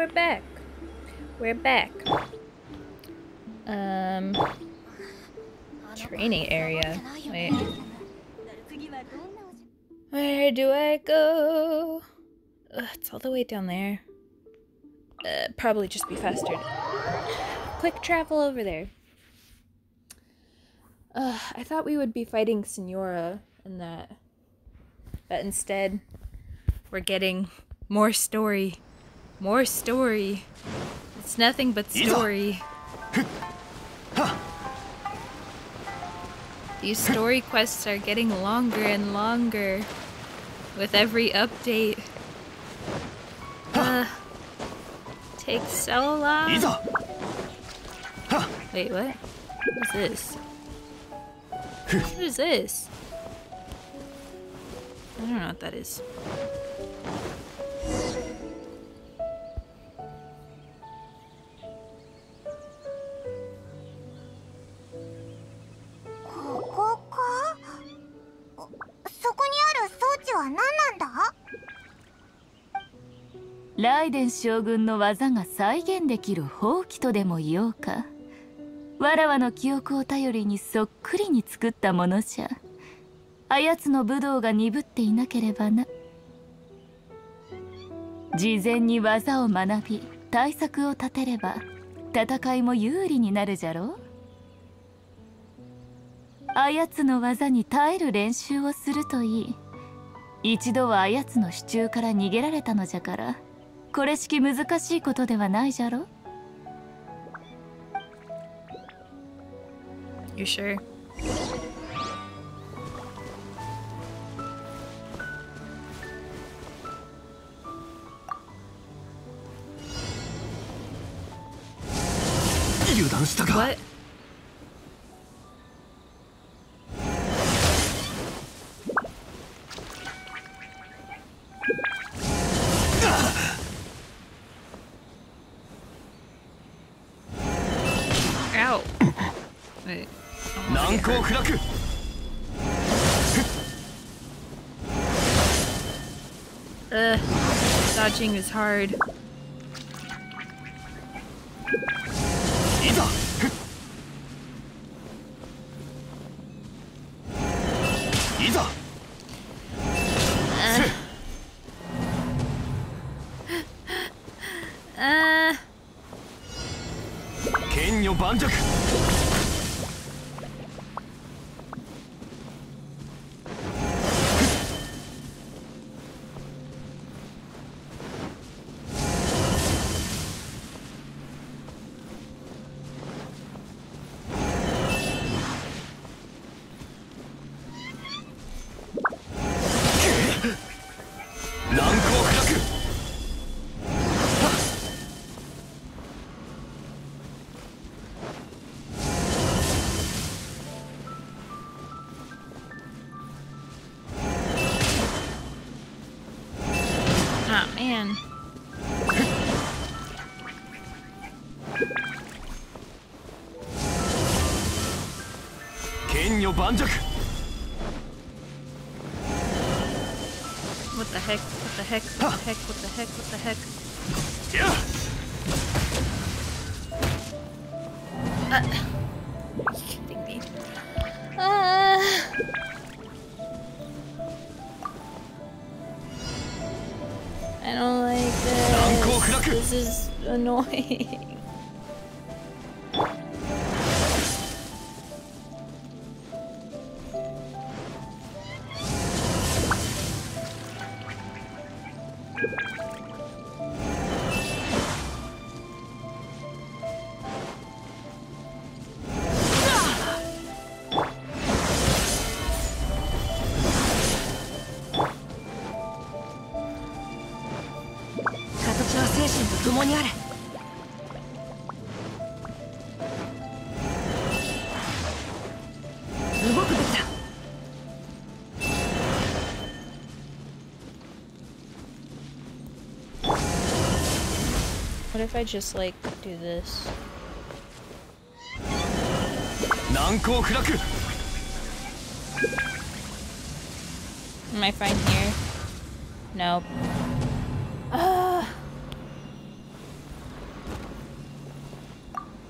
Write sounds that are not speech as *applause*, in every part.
we're back. We're back. Um, training area. Wait. Where do I go? Ugh, it's all the way down there. Uh, probably just be faster. Quick travel over there. I thought we would be fighting Senora and that. But instead, we're getting more story. More story. It's nothing but story. These story quests are getting longer and longer with every update. Uh, takes so long. Wait, what? What's this? What is this? I don't know what that is. ライデン将軍の技が再現できる宝器とでも言おうか。わらわの記憶を頼りにそっくりに作ったものじゃ。あやつの武道が鈍っていなければな。事前に技を学び対策を立てれば戦いも有利になるじゃろあやつの技に耐える練習をするといい。一度はあやつの支柱から逃げられたのじゃからこれしき難しいことではないじゃろ？You sure? What? 難攻不落 Ugh. Dodging is hard. 盤石 What the heck? What the heck? What the heck? What the heck? What the heck? What if I just, like, do this? Am I fine here? Nope. Uh,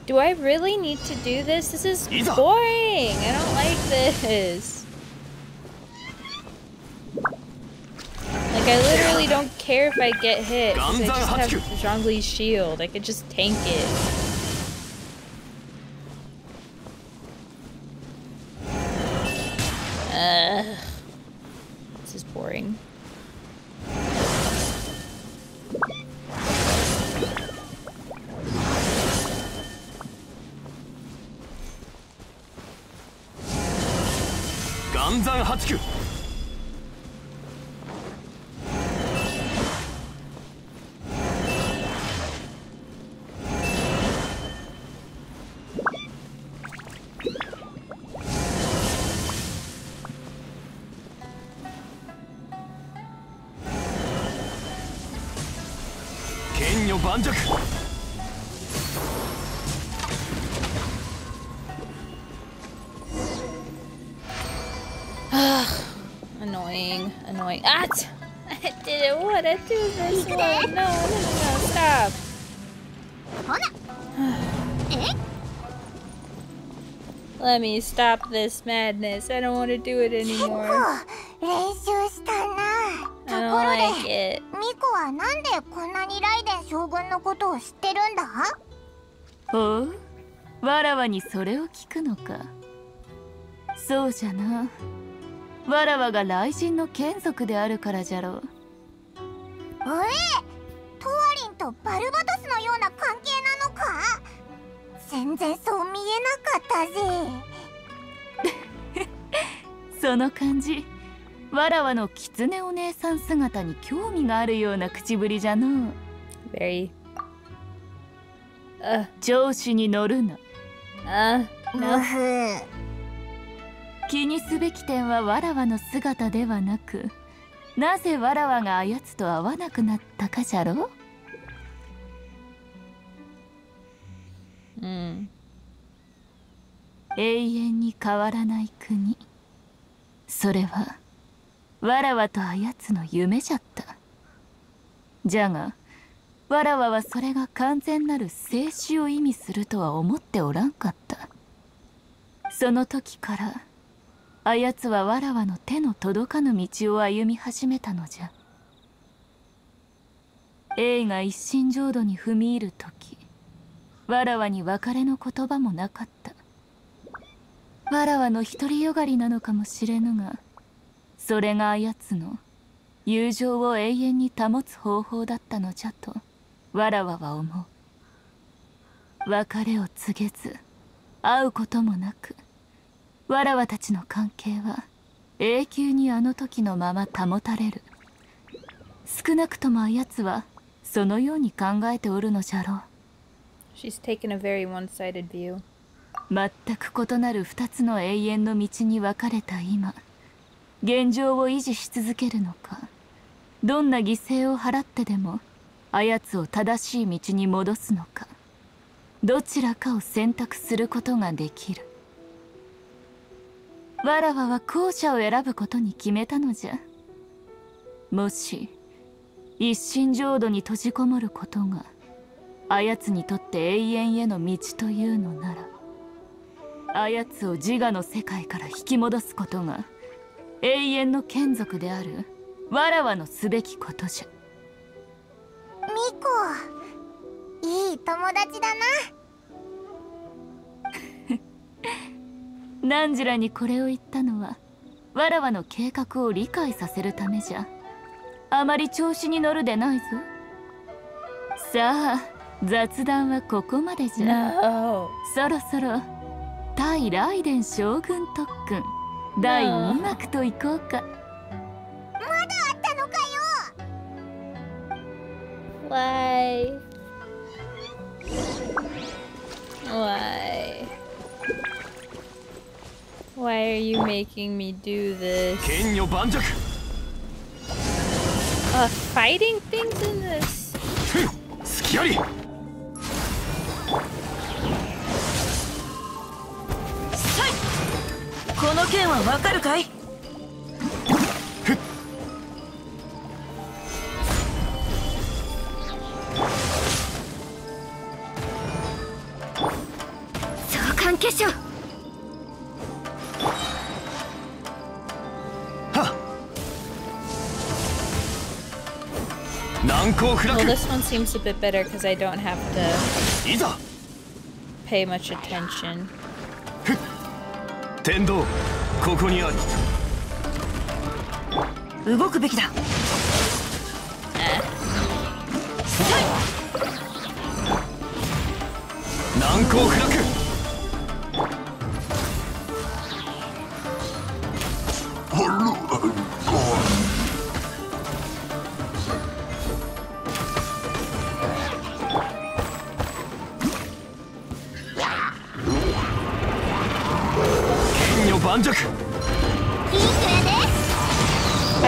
do I really need to do this? This is boring! I don't like this! Like, I literally care if I get hit. I just have Zhongli's shield. I could just tank it. Stop this madness. I don't want to do it 結構 anymore. 練習したなと I こ don't ろ like で it. ミコはなんでこんなにライデン将軍のことを知ってるんだほうわらわにそれを聞くのかそうじゃなわらわが雷神の眷属であるからじゃろうえトワリンとバルバトスのような関係なのか全然そう見えなかったぜその感じ。わらわの狐お姉さん姿に興味があるような口ぶりじゃの。う Very. Uh, 調子に乗るな uh, う no. ふ気にすべき点はわらわの姿ではなくなぜわらわがあやつと会わなくなったかじゃろ。Mm. 永遠に変わらない国それはわらわとあやつの夢じゃった。じゃがわらわはそれが完全なる静止を意味するとは思っておらんかった。その時からあやつはわらわの手の届かぬ道を歩み始めたのじゃ。映が一心浄土に踏み入る時わらわに別れの言葉もなかった。わらわの独りよがりなのかもしれぬがそれがあやつの友情を永遠に保つ方法だったのじゃとわらわは思う。別れを告げず会うこともなくわらわたちの関係は永久にあの時のまま保たれる。少なくともあやつはそのように考えておるのじゃろう。She's taken a very one-sided view. 全く異なる二つの永遠の道に分かれた今現状を維持し続けるのかどんな犠牲を払ってでもあやつを正しい道に戻すのかどちらかを選択することができる。わらわは後者を選ぶことに決めたのじゃ。もし一心浄土に閉じこもることがあやつにとって永遠への道というのならあやつを自我の世界から引き戻すことが永遠の眷属であるわらわのすべきことじゃ。ミコいい友達だな。ナンジラにこれを言ったのはわらわの計画を理解させるためじゃ。あまり調子に乗るでないぞ。さあ雑談はここまでじゃ。No. そろそろ対ライデン将軍特訓第2幕といこうかあったのかよ Why? Why? Why are you making me do this? 剣女盤石 Uh, fighting things in this? ふん隙あこの件はわかるかい関係者難攻不 Well, 落 this one seems a bit better because I don't have to pay much attention. 天道ここにあり動くべきだ。難攻不落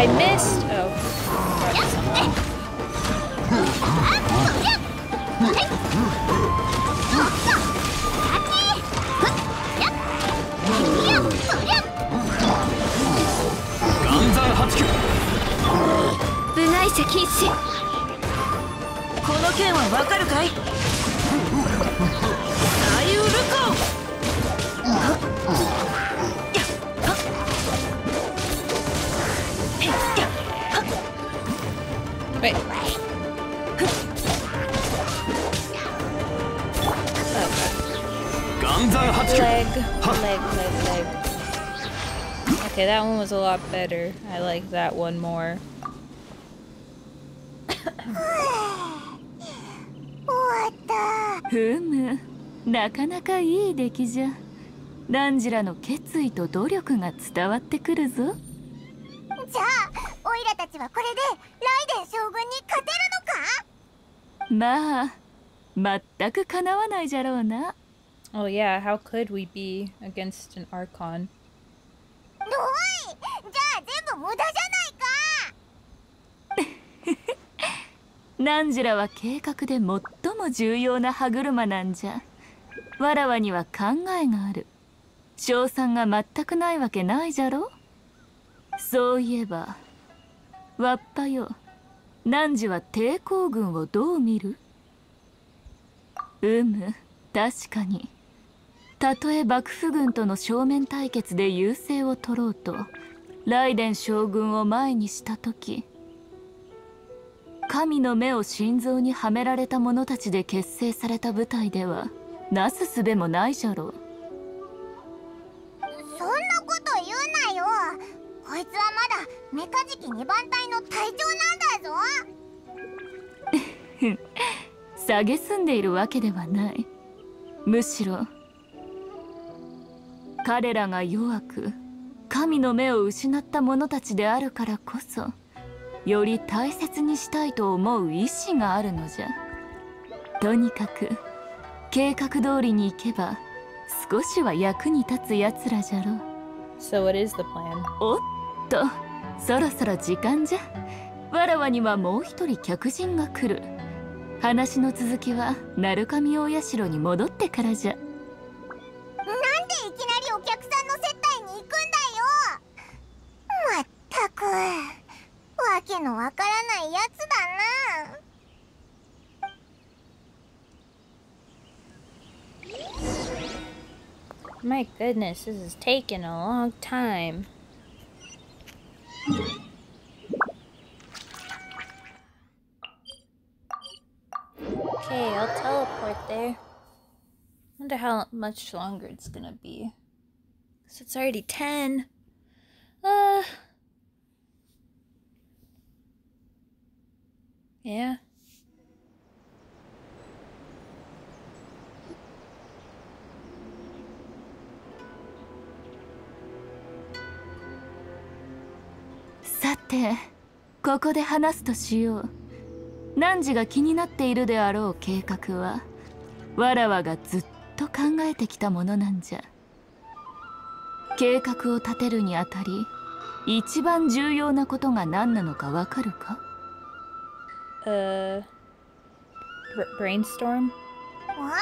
I missed. この剣はわかるかい？Leg, leg, leg, leg. Okay, that one was a lot better. I like that one more. 終わったふむなかなかいい出来じゃランジラの決意と努力が伝わってくるぞじゃあオイラたちはこれでライデン将軍に勝てるのか？まあ全くかなわないじゃろうな Oh yeah, how could we be against an Archon? おいじゃあ全部無駄じゃないかナンジュラは計画で最も重要な歯車なんじゃわらわには考えがある賞賛が全くないわけないじゃろそういえばわっぱよ汝は抵抗軍をどう見るうむ確かにたとえ幕府軍との正面対決で優勢を取ろうとライデン将軍を前にした時神の目を心臓にはめられた者たちで結成された部隊ではなすすべもないじゃろう。そんなこと言うなよ。こいつはまだメカジキ2番隊の隊長なんだぞ。*laughs* 蔑んでいるわけではない。むしろ彼らが弱く神の目を失った者たちであるからこそより大切にしたいと思う意志があるのじゃ。とにかく計画通りに行けば少しは役に立つやつらじゃろう。So what is the plan? おっとそろそろ時間じゃ。わらわにはもう一人客人が来る。話の続きは鳴神大社に戻ってからじゃのわからないやつだな My goodness, this is taking a long time. Okay, I'll teleport there. Wonder how much longer it's gonna be. Cause it's already 10. Uh. Yeah. さてここで話すとしよう。汝が気になっているであろう計画はわらわがずっと考えてきたものなんじゃ。計画を立てるにあたり一番重要なことが何なのかわかるか？Uh. br- brainstorm? わなん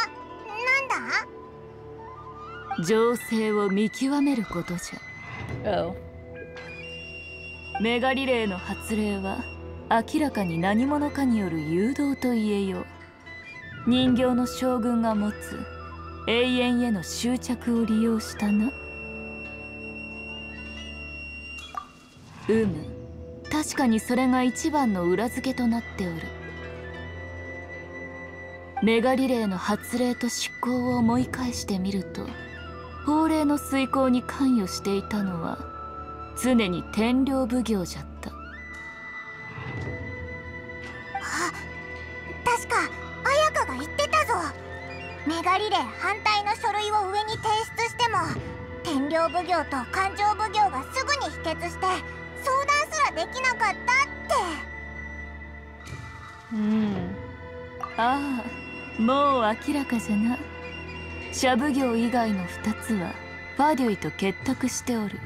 だ？情勢を見極めることじゃ Oh. メガリレーの発令は明らかに何者かによる誘導と言えよう人形の将軍が持つ永遠への執着を利用したなうむ確かにそれが一番の裏付けとなっておる。メガリレーの発令と執行を思い返してみると法令の遂行に関与していたのは常に天領奉行じゃった。あ確か綾香が言ってたぞ。メガリレー反対の書類を上に提出しても天領奉行と勘定奉行がすぐに否決してできなかったって。うん。ああもう明らかじゃな。シャブ業以外の2つはファデュイと結託しておる。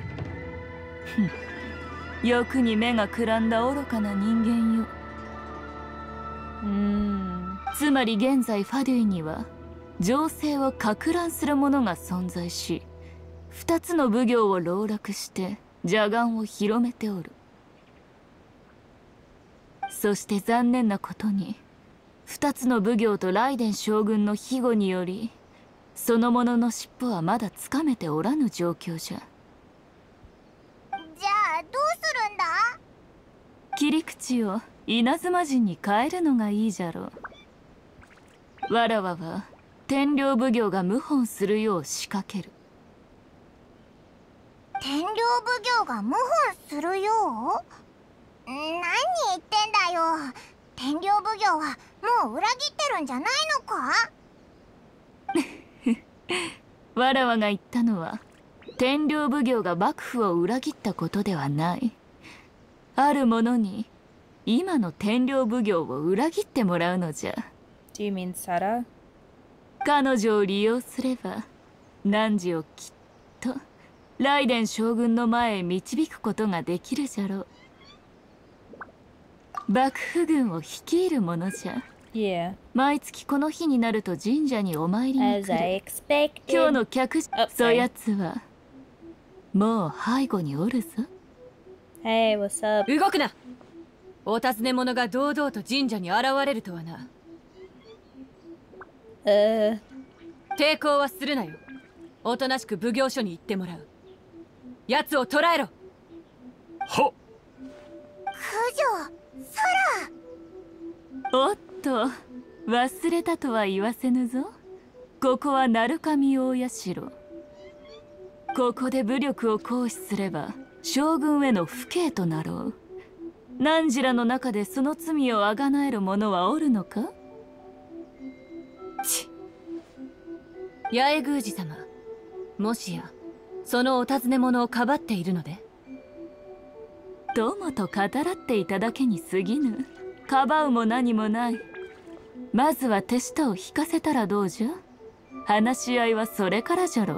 ふん。欲に目がくらんだ愚かな人間よ。うん。つまり現在ファデュイには情勢をか乱する者が存在し2つの奉行を籠絡して邪眼を広めておる。そして残念なことに2つの奉行とライデン将軍の庇護によりその者の尻尾はまだつかめておらぬ状況じゃ。じゃあどうするんだ？切り口を稲妻陣に変えるのがいいじゃろう。わらわは天領奉行が謀反するよう仕掛ける。天領奉行が謀反するよう？何言ってんだよ。天領奉行はもう裏切ってるんじゃないのか？*laughs* わらわが言ったのは天領奉行が幕府を裏切ったことではない。ある者に今の天領奉行を裏切ってもらうのじゃ。Do you mean Sara? 彼女を利用すれば汝をきっとライデン将軍の前へ導くことができるじゃろう幕府軍を率いる者じゃ。Yeah. 毎月この日になると神社にお参りに来る.今日の客じ Oh, そ.やつはもう背後におるぞ。Hey, what's up? 動くな。お尋ね者が堂々と神社に現れるとはな。Uh, 抵抗はするなよ。おとなしく奉行所に行ってもらう。奴を捕らえろ。はっ。九条おっと忘れたとは言わせぬぞ。ここは鳴神大社。ここで武力を行使すれば将軍への不敬となろう。汝らの中でその罪をあがなえる者はおるのか？八重宮司様。もしやそのお尋ね者をかばっているので。ともと語らっていただけに過ぎぬ。かばうも何もない。まずは手下を引かせたらどうじゃ？話し合いはそれからじゃろ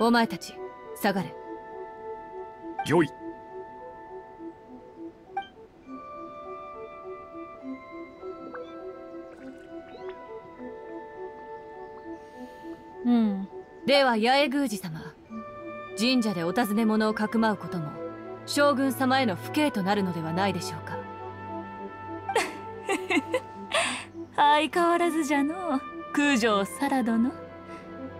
う。お前たち下がれ。よい。うん。では八重宮司様。神社でお尋ね者をかくまうことも将軍様への不敬となるのではないでしょうか。*laughs* 相変わらずじゃの。う九条サラ殿。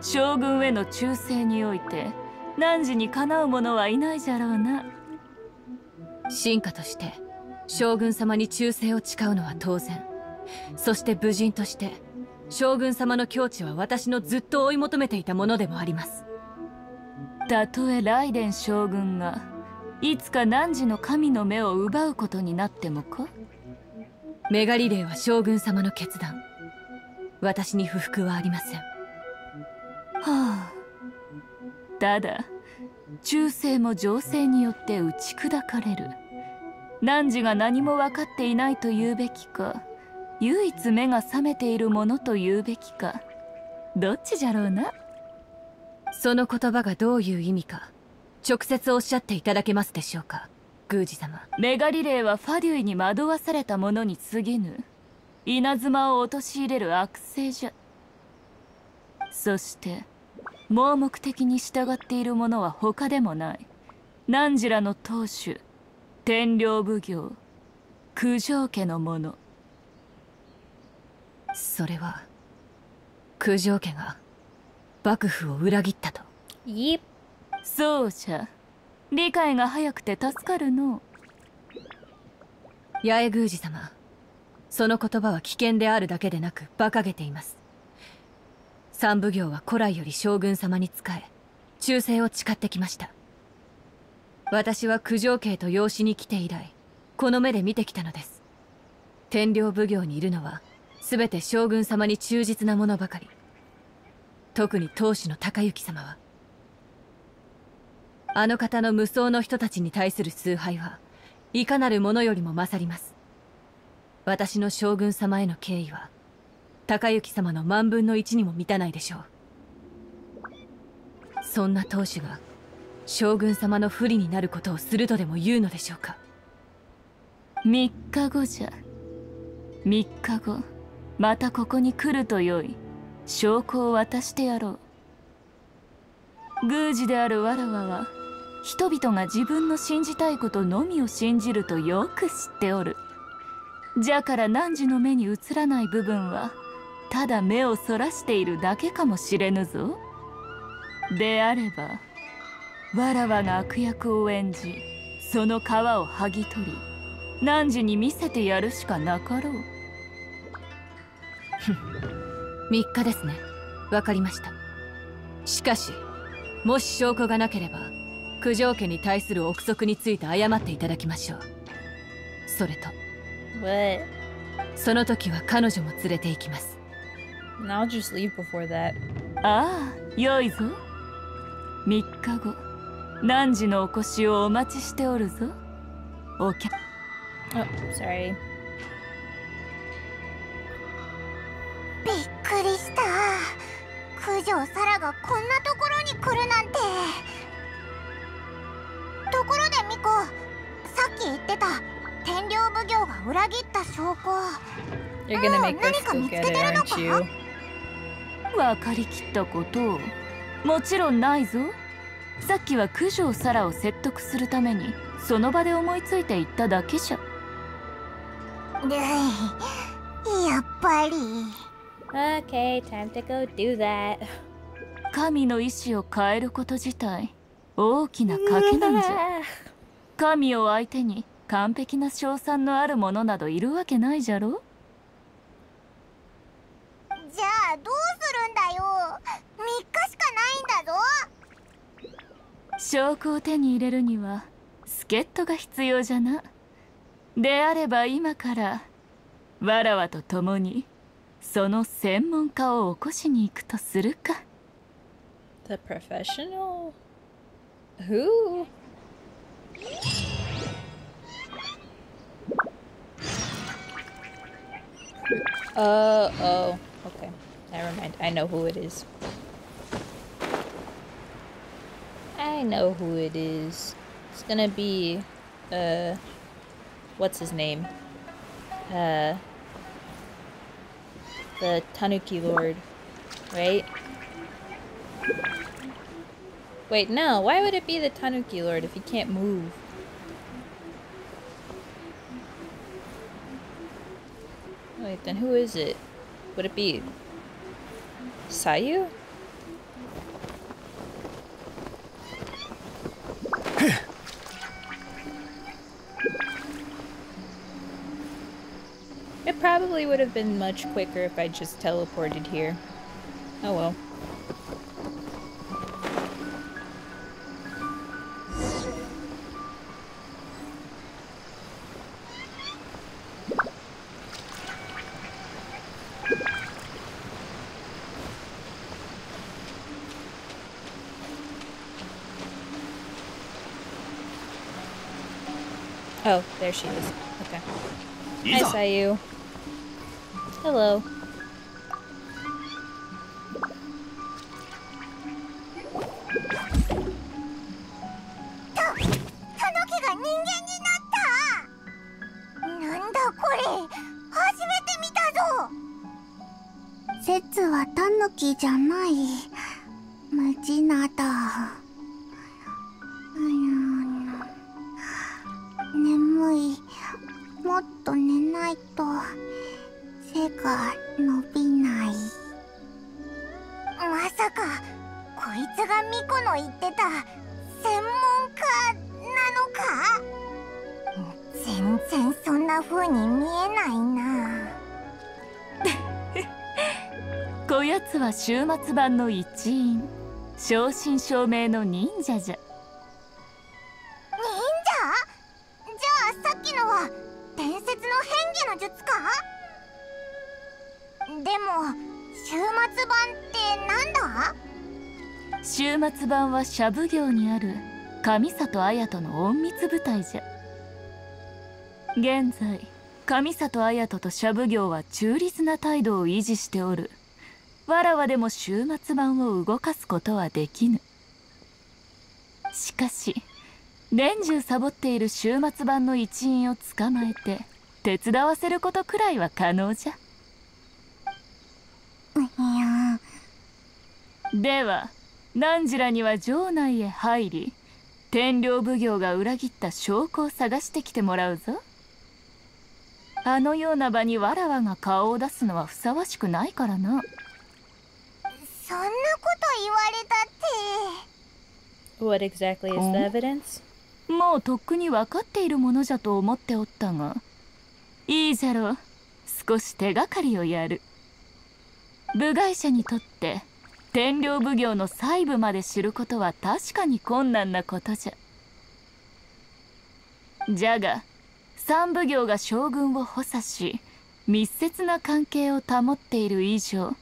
将軍への忠誠において汝にかなう者はいないじゃろうな。進化として将軍様に忠誠を誓うのは当然。そして武人として将軍様の境地は私のずっと追い求めていたものでもあります。たとえライデン将軍がいつか汝の神の目を奪うことになってもか？メガリレーは将軍様の決断。私に不服はありません。はあ。ただ忠誠も情勢によって打ち砕かれる。汝が何も分かっていないと言うべきか唯一目が覚めているものと言うべきか。どっちじゃろうな？その言葉がどういう意味か直接おっしゃっていただけますでしょうか宮司様。メガリレーはファデュイに惑わされた者に過ぎぬ。稲妻を陥れる悪性じゃそして盲目的に従っている者は他でもない。汝らの当主天領奉行九条家の者。それは九条家が幕府を裏切ったと.そうじゃ。理解が早くて助かるの。八重宮司様その言葉は危険であるだけでなく馬鹿げています。三奉行は古来より将軍様に仕え忠誠を誓ってきました。私は九条家と養子に来て以来この目で見てきたのです。天領奉行にいるのは全て将軍様に忠実な者ばかり。特に当主の高行様はあの方の無双の人たちに対する崇拝はいかなる者よりも勝ります。私の将軍様への敬意は高行様の万分の一にも満たないでしょう。そんな当主が将軍様の不利になることをするとでも言うのでしょうか。3日後じゃ。3日後またここに来るとよい証拠を渡してやろう。宮司であるわらわは人々が自分の信じたいことのみを信じるとよく知っておる。じゃから汝の目に映らない部分はただ目をそらしているだけかもしれぬぞ。であればわらわが悪役を演じその皮を剥ぎ取り汝に見せてやるしかなかろう。3日ですね。わかりました。しかしもし証拠がなければ九条家に対する憶測について謝っていただきましょうそれと What? その時は彼女も連れて行きます And I'll just leave before that. ああよいぞ3日後汝のお越しをお待ちしておるぞお客 Oh, sorry. びっくりした九条サラがこんなところに来るなんてところでミコさっき言ってた天領奉行が裏切った証拠。Oh, go 何か見つけてるのか?分かりきったこと？をもちろんないぞ。さっきは九条サラを説得するためにその場で思いついて言っただけじゃ。やっぱり。Okay, time to go do that. 神の意志を変えること自体大きな賭けなんじゃ *laughs* 神を相手に完璧な賞賛のあるものなどいるわけないじゃろ？じゃあどうするんだよ？3日しかないんだぞ。証拠を手に入れるには助っ人が必要じゃな。であれば今からわらわと共にその専門家を起こしに行くとするか。The professional? Who? Uh oh. Okay. Never mind. I know who it is. I know who it is. It's gonna be uh what's his name? Uh the Tanuki Lord, right? Wait, no. Why would it be the Tanuki Lord if he can't move? Wait, then who is it? Would it be Sayu? It probably would have been much quicker if I just teleported here. Oh well. There she is. Okay. い Hi, ざ Sayu. Hello. 終末版の一員正真正銘の忍者じゃ。忍者？じゃあさっきのは伝説の変化の術か？でも終末版ってなんだ？終末版はシャブ行にある上里綾人の隠密部隊じゃ。現在上里綾人とシャブ行は中立な態度を維持しておるわらわでも終末版を動かすことはできぬ。しかし年中サボっている終末版の一員を捕まえて手伝わせることくらいは可能じゃ。いやでは汝らには城内へ入り天領奉行が裏切った証拠を探してきてもらうぞ。あのような場にわらわが顔を出すのはふさわしくないからなそんなこと言われたって。What exactly is the evidence? もうとっくに分かっているものじゃと思っておったがいいじゃろう少し手がかりをやる。部外者にとって天領奉行の細部まで知ることは確かに困難なことじゃ。じゃが三奉行が将軍を補佐し密接な関係を保っている以上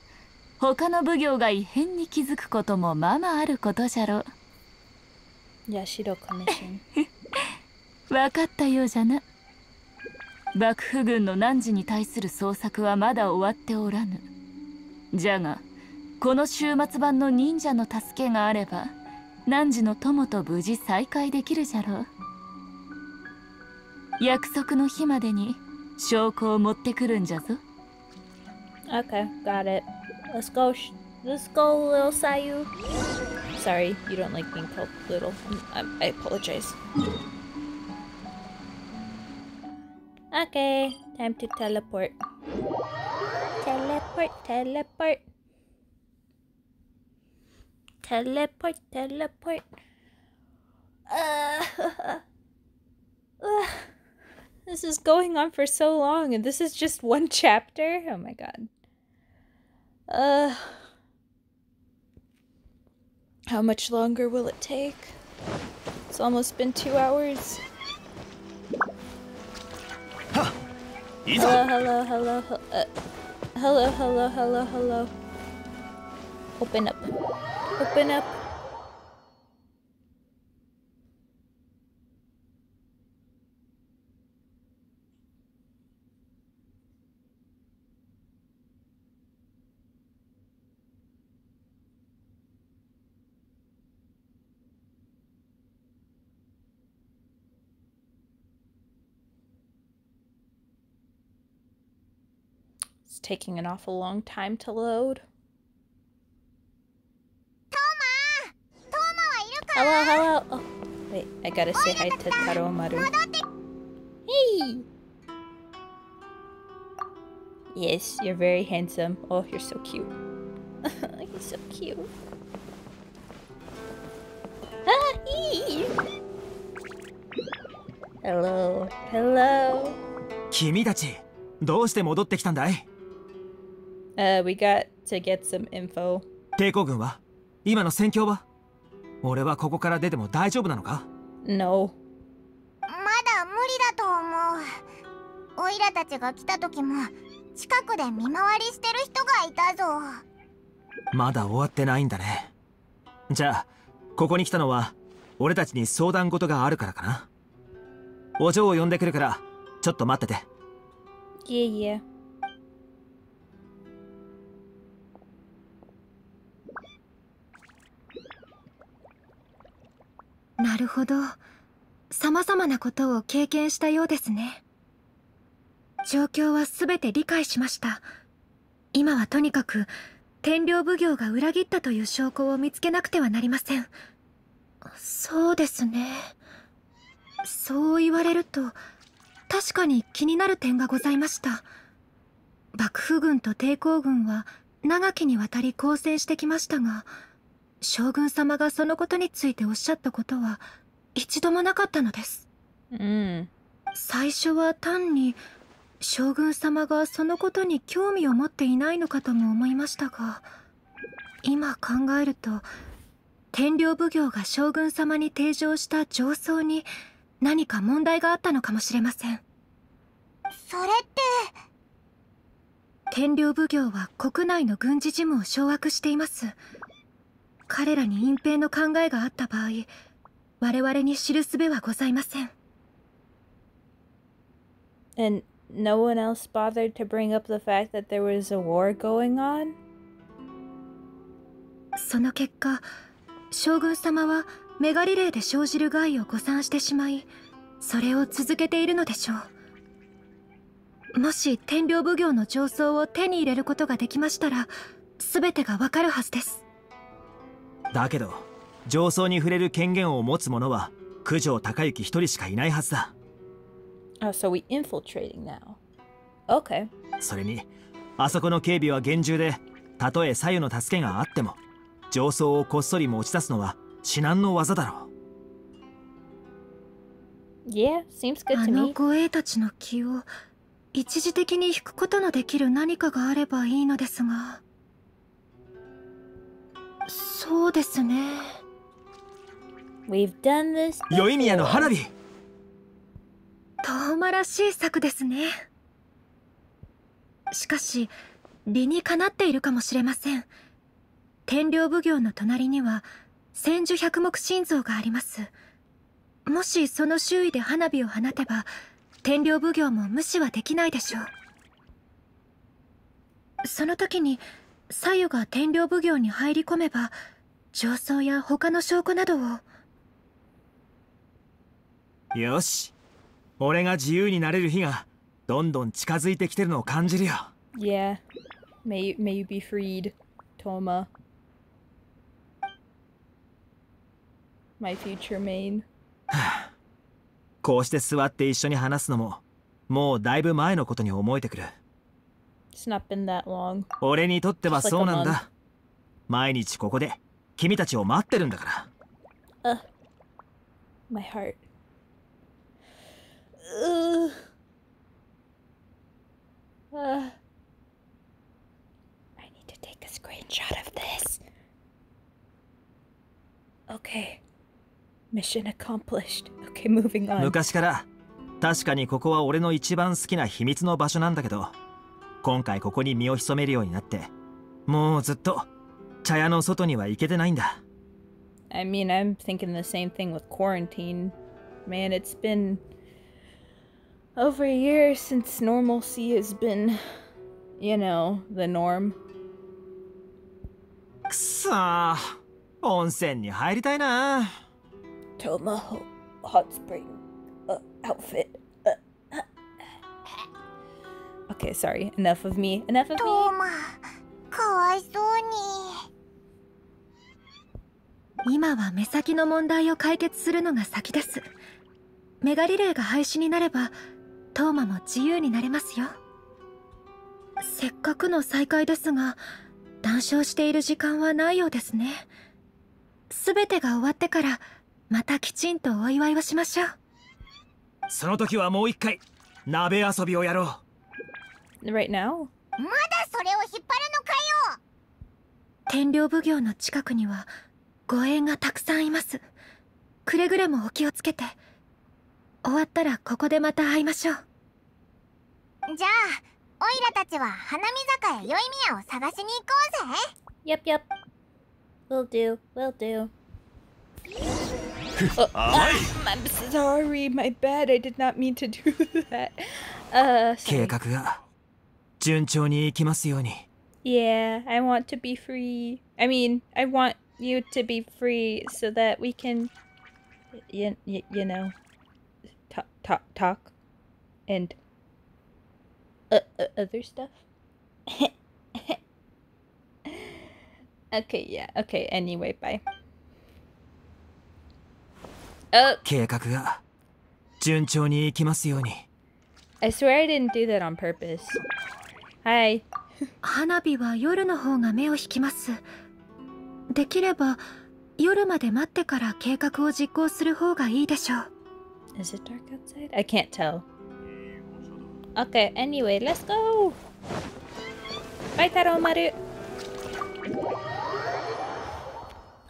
他の奉行が異変に気づくこともままあることじゃろ。う Yashiro Commission. 分かったようじゃな。幕府軍の汝に対する捜索はまだ終わっておらぬ。じゃがこの終末版の忍者の助けがあれば汝の友と無事再会できるじゃろう。約束の日までに証拠を持ってくるんじゃぞ。Okay, got it. Let's go. Let's go, little Sayu. Sorry, you don't like being called little. I, I apologize. Okay, time to teleport. Teleport, teleport. Teleport, teleport. Uh, *laughs* uh, this is going on for so long, and this is just one chapter? Oh my god. Uh. How much longer will it take? It's almost been two hours. い Hello, ざ hello, hello, uh, hello, hello, hello, hello. Open up. Open up. taking an awful long time to load. トーマはいるか Hello, hello. Oh, wait, I gotta say hi to Taro Maru. 戻って Hey! Yes, you're very handsome. Oh, you're so cute. *laughs* you're so cute. Ah, ee! Hello, hello. 君たちどうして戻ってきたんだい Uh, we got to get some info. 抵抗軍は？今の戦況は？俺はここから出ても大丈夫なのか？No. まだ無理だと思う。オイラたちが来た時も近くで見回りしてる人がいたぞ。まだ終わってないんだね。じゃあここに来たのは俺たちに相談事があるからかな？お嬢を呼んでくるからちょっと待ってて。Yeah, yeah. なるほど。様々なことを経験したようですね。状況は全て理解しました。今はとにかく天領奉行が裏切ったという証拠を見つけなくてはなりません。そうですね。そう言われると確かに気になる点がございました。幕府軍と抵抗軍は長きにわたり交戦してきましたが将軍様がそのことについておっしゃったことは一度もなかったのです。Mm. 最初は単に将軍様がそのことに興味を持っていないのかとも思いましたが今考えると天領奉行が将軍様に提唱した上奏に何か問題があったのかもしれません。それって。天領奉行は国内の軍事事務を掌握しています彼らに隠蔽の考えがあった場合我々に知る術はございません。And no one else bothered to bring up the fact that there was a war going on? その結果将軍様はメガリレーで生じる害を誤算してしまいそれを続けているのでしょう。もし天領奉行の上奏を手に入れることができましたら全てがわかるはずですだけど上層に触れる権限を持つ者は九条高之一人しかいないはずだ Oh, so we infiltrating now. Okay. それにあそこの警備は厳重でたとえ左右の助けがあっても上層をこっそり持ち出すのは至難の技だろ Yeah, seems good あ to の me. 護衛たちの気を一時的に引くことのできる何かがあればいいのですがそうですね。We've done this. う宵宮の花火。遠馬らしい策ですね。しかし理にかなっているかもしれません。天領奉行の隣には千手百目心臓があります。もしその周囲で花火を放てば天領奉行も無視はできないでしょう。その時に左右が天領奉行に入り込めば上奏や他の証拠などをよし俺が自由になれる日がどんどん近づいてきてるのを感じるよ Yeah. May you, may you be freed, Toma. My future main. *sighs* こうして座って一緒に話すのももうだいぶ前のことに思えてくる It's not been that long. 俺にとってはそうなんだ毎日ここで君たちを待ってるんだから Uh, my heart. Ugh. Uh, I need to take a screenshot of this. Okay. Mission accomplished. Okay, moving on. 昔から確かにここは俺の一番好きな秘密の場所なんだけど今回ここに身を潜めるようになってもうずっと茶屋の外には行けてないんだ I mean, I'm thinking the same thing with quarantine. Man, it's been over a year since normalcy has been, you know, the norm. くそー温泉に入りたいな Toma Ho- Hot Spring uh, outfit. Uh, okay, sorry. Enough of me. Enough of ト me. ーマかわいそうに今は目先の問題を解決するのが先ですメガリレーが廃止になればトーマも自由になれますよせっかくの再会ですが談笑している時間はないようですね全てが終わってからまたきちんとお祝いをしましょうその時はもう一回鍋遊びをやろ Right now? まだそれを引っ張るのかよ天領奉行の近くには護衛がたくさんいますくれぐれもお気をつけて終わったらここでまた会いましょうじゃあオイラたちは花見坂へ宵宮を探しに行こうぜ Yep, yep. Will do. Will do. 甘い *laughs* I'm sorry. My bad. I did not mean to do *laughs* that. Uh, う計 sorry. 画が順調にいきますように Yeah, I want to be free. I mean, I want you to be free so that we can, you, you, you know, talk, talk, talk, and uh, uh, other stuff. *laughs* okay, yeah, okay. Anyway, bye. Oh, 計画が順調にいきますように I swear I didn't do that on purpose. Hi. 花火は夜の方が目を引きますできれば 夜まで待ってから計画を実行する方がいいでしょう Is it dark outside? I can't tell. Okay, anyway, let's go! Bye, Taromaru!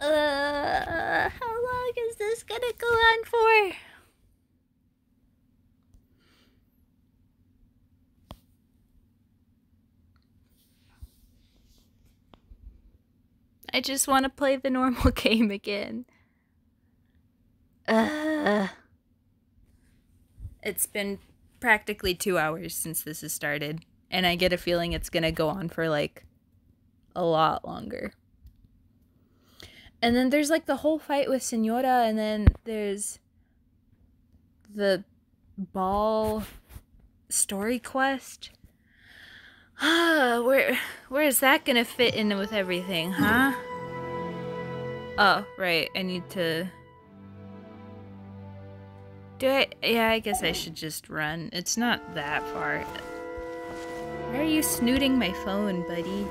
Uh, how long is this gonna go on for? I just want to play the normal *laughs* game again. Uh, it's been practically two hours since this has started, and I get a feeling it's gonna go on for like a lot longer. And then there's like the whole fight with Senora, and then there's the ball story quest. Ah, *sighs* where where is that gonna fit in with everything, huh? Oh, right. I need to. Do I? Yeah, I guess I should just run. It's not that far. Why are you snooting my phone, buddy?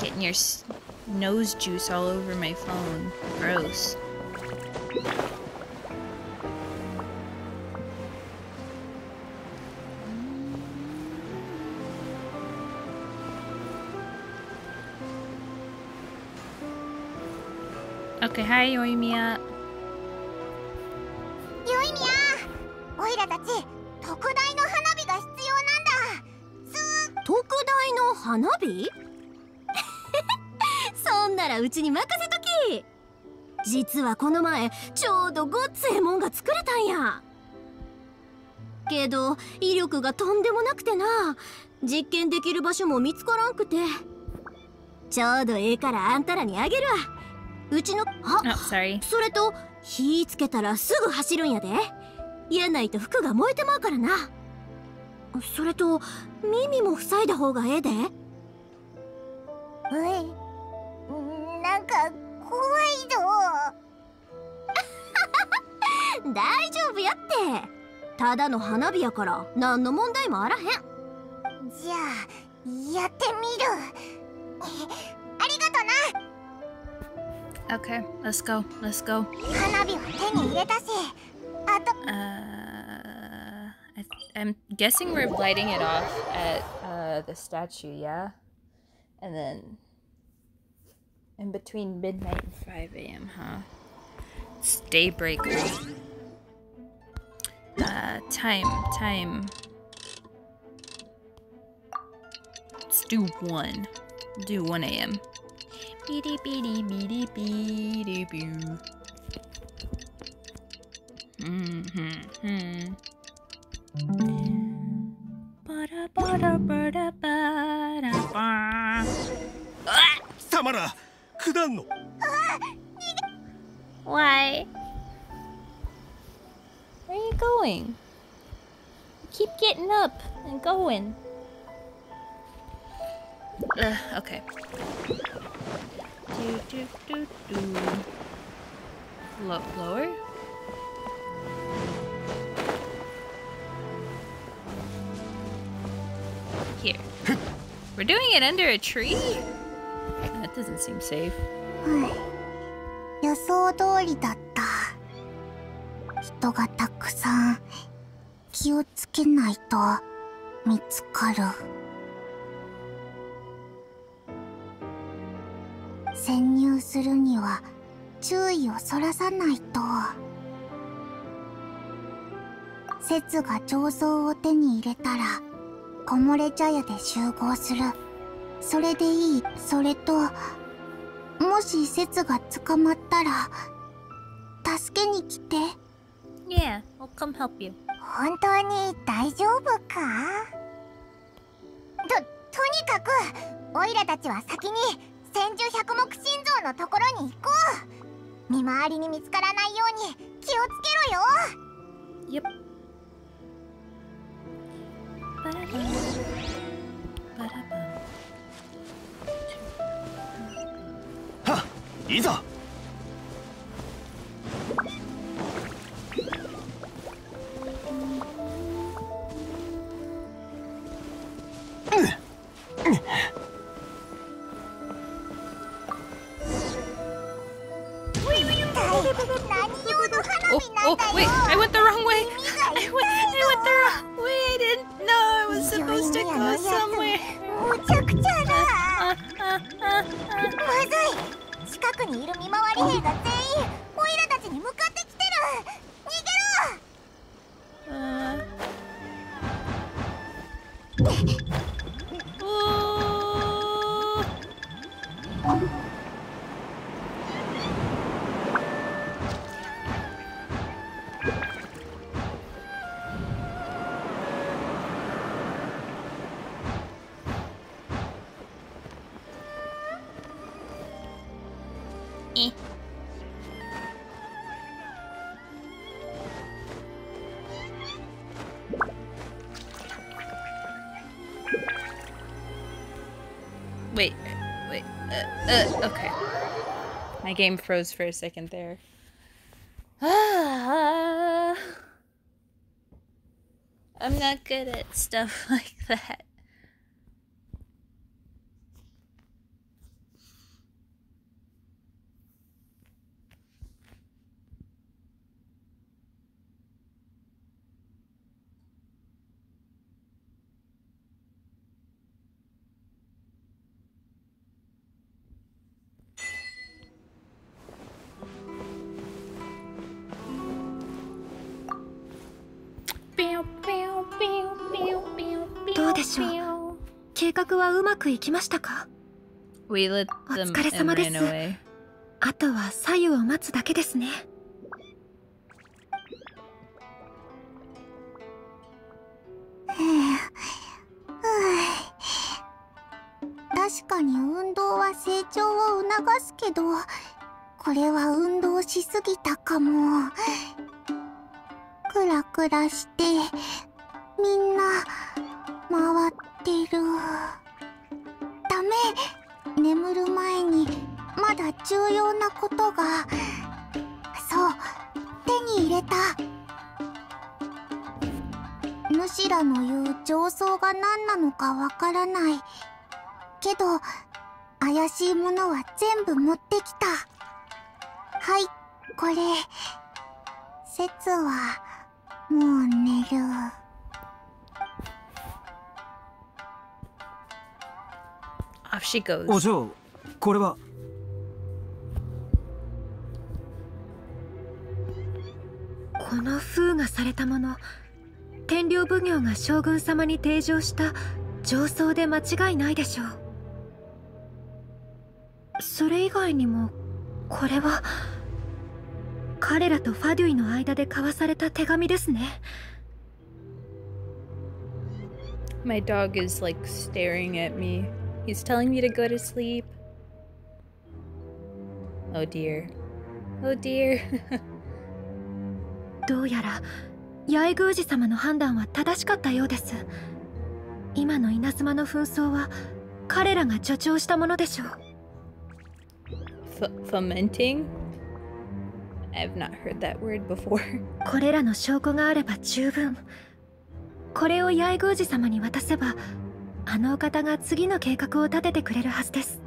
Getting your nose juice all over my phone. Gross. Okay, hi, Yoimiya. よいみや。おいらたち特大の花火が必要なんだ。特大の花火？*laughs* そんならうちに任せとき。実はこの前ちょうどごっつええもんが作れたんや。けど威力がとんでもなくてな。実験できる場所も見つからんくて。ちょうどええからあんたらにあげるわうちのあ Oh, sorry. それと火つけたらすぐ走るんやで。やないと服が燃えてまうからな。それと耳も塞いだ方がええで。ういなんか怖いぞ。*laughs* 大丈夫やって。ただの花火やから何の問題もあらへん。じゃあやってみる。ありがとな Okay, let's go. Let's go. Uh, I am guessing we're lighting it off at uh, the statue, yeah? And then in between midnight and 5 a.m., huh? It's daybreak. Uh, time, time. Let's do 1. Do 1 a.m. Beady beady beady beady boo. Mm-hmm. Ba-da-ba-da-ba-da-ba-da-ba. 貴様ら下んの Why? Where are you going? You keep getting up and going. Ugh, okay. Do, do, do, do. Lo- lower? Here. We're doing it under a tree? That doesn't seem safe. 予想通りだった人がたくさん気をつけないと見つかる 潜入するには注意をそらさないと。節が醸造を手に入れたら木漏れ茶屋で集合する。それでいい。それともし節が捕まったら助けに来て。Yeah, I'll come help you. 本当に大丈夫か？ととにかくオイラたちは先に千住百目心臓のところに行こう見回りに見つからないように気をつけろよ Yep. Ba-da-ba. Ba-da-ba. はっいざ Oh, wait, I went the wrong way. I went, I went the wrong way. I didn't know I was supposed to go somewhere. Uh, uh, uh, uh, uh. My game froze for a second there. *sighs* I'm not good at stuff *laughs* like that. うでしょう？計画はうまくいきましたか？お疲れ様です.あとは左右を待つだけですね。確かに運動は成長を促すけどこれは運動しすぎたかも。クラクラしてみんな回ってる。ダメ。眠る前にまだ重要なことが。そう。手に入れた。主らの言う上層が何なのかわからない。けど怪しいものは全部持ってきた。はいこれ。説はもう寝る。Off she goes. お嬢これは。この封がされたもの。天領奉行が将軍様に提示した上層で間違いないでしょう。それ以外にもこれは。彼らとファデュイの間で交わされた手紙ですね。My dog is like staring at me. He's telling me to go to sleep. Oh dear. Oh dear. *laughs* どうやら八重宮司様の判断は正しかったようです今の稲妻の紛争は彼らが助長したものでしょう F- fomenting? I've not heard that word before. *laughs* これらの証拠があれば十分これを八重宮司様に渡せば あのお方が次の計画を立ててくれるはずです。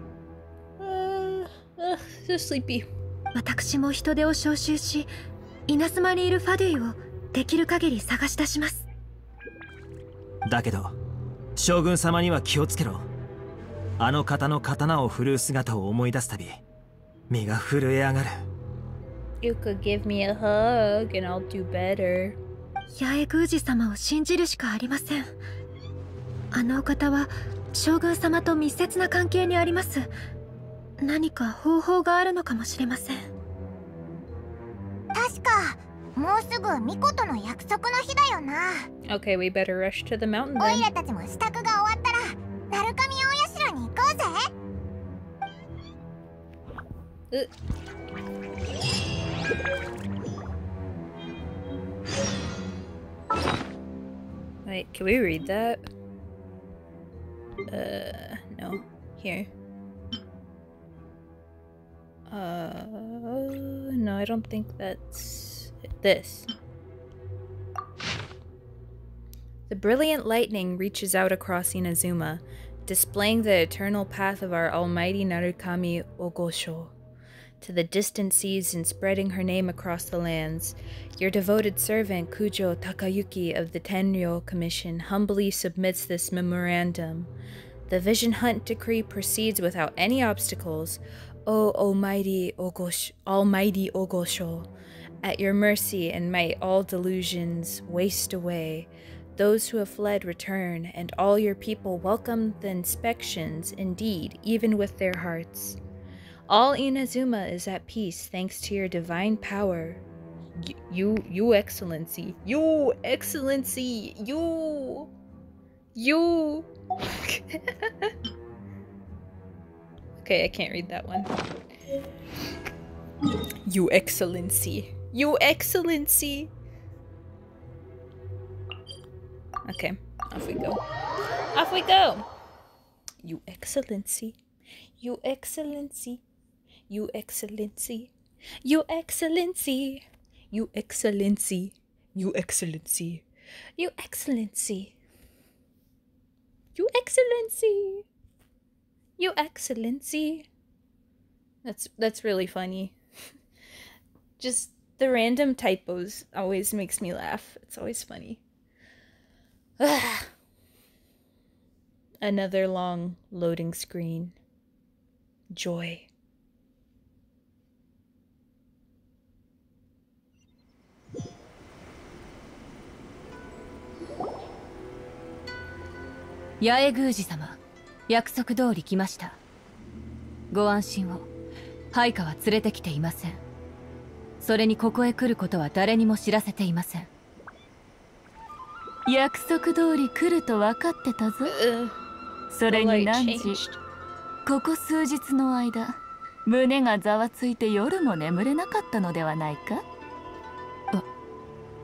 Uh, uh. 私も人手を招集し稲妻にいるファデュイをできる限り探し出します。だけど将軍様には気をつけろ。あの方の刀を振るう姿を思い出すたび身が震え上がる。You could give me a hug and I'll do better. 八重宮司様を信じるしかありませんあのお方は将軍様と密接な関係にあります何か方法があるのかもしれません確かもうすぐ巫女との約束の日だよな Okay, we better rush to the mountain オイ then. ラたちも支度が終わったら鳴神大社に行こうぜ Wait, can we read that? Uh, no. Here. Uh, no, I don't think that's this. The brilliant lightning reaches out across Inazuma, displaying the eternal path of our almighty Narukami Ogosho to the distant seas and spreading her name across the lands. Your devoted servant Kujo Takayuki of the Tenryo Commission humbly submits this memorandum. The Vision Hunt decree proceeds without any obstacles. O Almighty Ogosh, Almighty Ogosho, at your mercy and might all delusions waste away. Those who have fled return, and all your people welcome the inspections, indeed, even with their hearts. All Inazuma is at peace thanks to your divine power. Y- you, you excellency, you excellency, you, you. *laughs* okay, I can't read that one. You excellency, you excellency. Okay, off we go. Off we go. You excellency, you excellency, you excellency, you excellency, you excellency, you excellency, you excellency, you excellency, you excellency. That's that's really funny. *laughs* Just the random typos always makes me laugh. It's always funny. *sighs* Another long loading screen. Joy. 八重宮司様約束通り来ました。ご安心を。配下は連れてきていません。それにここへ来ることは誰にも知らせていません。約束通り来ると分かってたぞ。それに何時？ここ数日の間胸がざわついて夜も眠れなかったのではないか？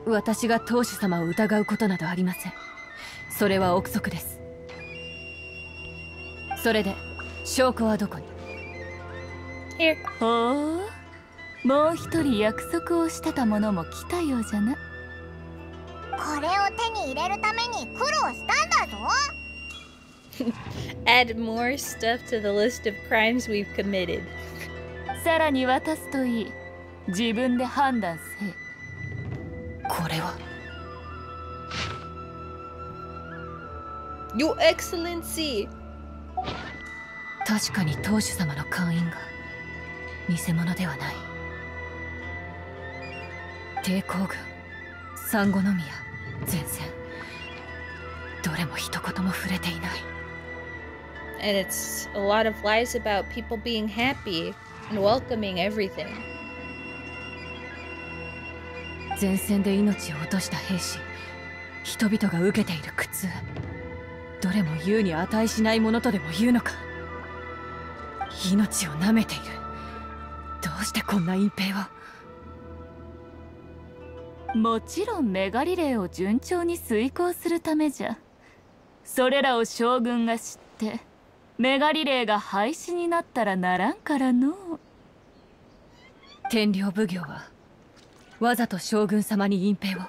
私が当主様を疑うことなどありません。それは憶測ですそれで証拠はどこに？Here. ほうもう一人約束をしてた者も来たようじゃなこれを手に入れるために苦労したんだぞ *laughs* Add more stuff to the list of crimes we've committed. さらに渡すといい自分で判断せえこれは？Your Excellency! 確かに当主様の会員が偽物ではない抵抗軍サンゴノミヤ前線どれも一言も触れていない And it's a lot of lies about people being happy and welcoming everything. 前線で命を落とした兵士人々が受けている苦痛どれも言うに値しないものとでも言うのか。命を舐めている。どうしてこんな隠蔽を？もちろんメガリレーを順調に遂行するためじゃ。それらを将軍が知ってメガリレーが廃止になったらならんからの。天領奉行はわざと将軍様に隠蔽を